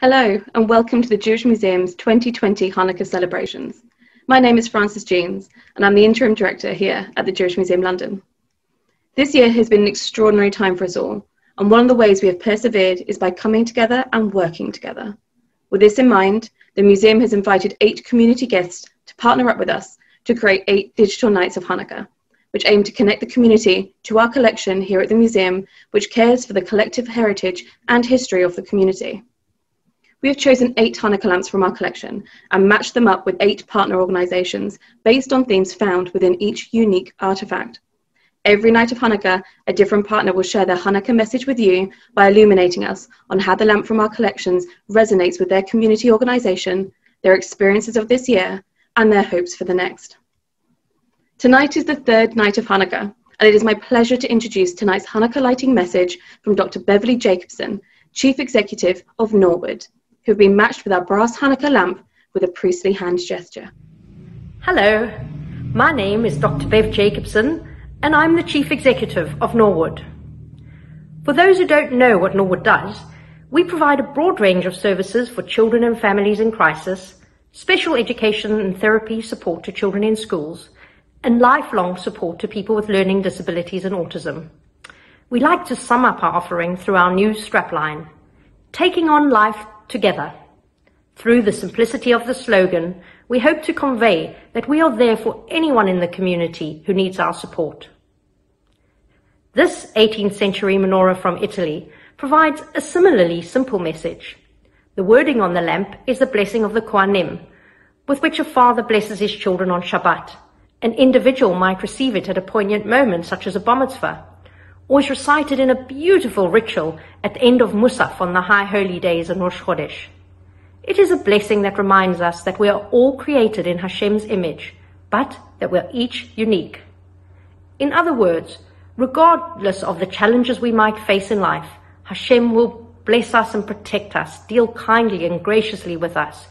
Hello, and welcome to the Jewish Museum's 2020 Hanukkah celebrations. My name is Frances Jeans, and I'm the Interim Director here at the Jewish Museum London. This year has been an extraordinary time for us all, and one of the ways we have persevered is by coming together and working together. With this in mind, the museum has invited eight community guests to partner up with us to create eight digital nights of Hanukkah, which aim to connect the community to our collection here at the museum, which cares for the collective heritage and history of the community. We have chosen eight Hanukkah lamps from our collection and matched them up with eight partner organisations based on themes found within each unique artefact. Every night of Hanukkah, a different partner will share their Hanukkah message with you by illuminating us on how the lamp from our collections resonates with their community organisation, their experiences of this year, and their hopes for the next. Tonight is the third night of Hanukkah, and it is my pleasure to introduce tonight's Hanukkah lighting message from Dr. Beverley Jacobson, Chief Executive of Norwood who have been matched with our brass Hanukkah lamp with a priestly hand gesture. Hello, my name is Dr. Bev Jacobson, and I'm the Chief Executive of Norwood. For those who don't know what Norwood does, we provide a broad range of services for children and families in crisis, special education and therapy support to children in schools, and lifelong support to people with learning disabilities and autism. We like to sum up our offering through our new strapline, taking on life together. Through the simplicity of the slogan, we hope to convey that we are there for anyone in the community who needs our support. This 18th century menorah from Italy provides a similarly simple message. The wording on the lamp is the blessing of the Kohanim, with which a father blesses his children on Shabbat. An individual might receive it at a poignant moment, such as a bar mitzvah, is recited in a beautiful ritual at the end of Musaf on the high holy days in Rosh Chodesh. It is a blessing that reminds us that we are all created in Hashem's image, but that we are each unique. In other words, regardless of the challenges we might face in life, Hashem will bless us and protect us, deal kindly and graciously with us,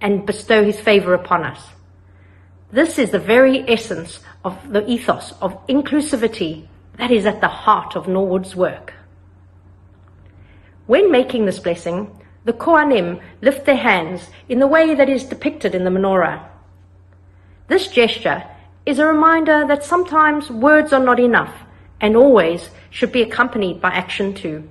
and bestow his favor upon us. This is the very essence of the ethos of inclusivity that is at the heart of Norwood's work. When making this blessing, the Kohanim lift their hands in the way that is depicted in the menorah. This gesture is a reminder that sometimes words are not enough and always should be accompanied by action too.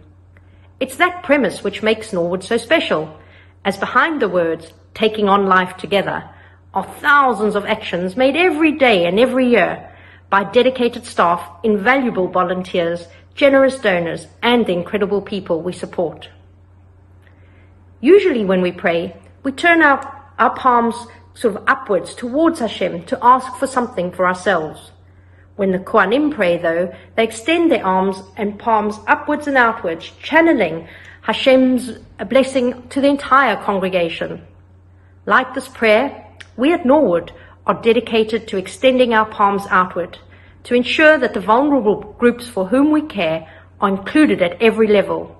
It's that premise which makes Norwood so special, as behind the words, taking on life together, are thousands of actions made every day and every year by dedicated staff, invaluable volunteers, generous donors, and the incredible people we support. Usually when we pray, we turn our, our palms sort of upwards towards Hashem to ask for something for ourselves. When the Kohanim pray, though, they extend their arms and palms upwards and outwards, channeling Hashem's blessing to the entire congregation. Like this prayer, we at Norwood are dedicated to extending our palms outward to ensure that the vulnerable groups for whom we care are included at every level.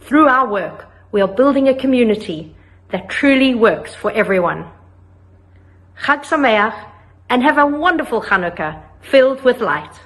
Through our work, we are building a community that truly works for everyone. Chag Sameach and have a wonderful Hanukkah filled with light.